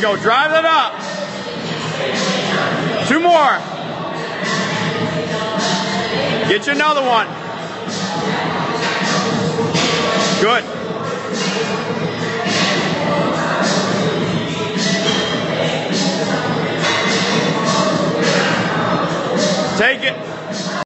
go. Drive it up. Two more. Get you another one. Good. Take it.